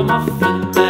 toma frita.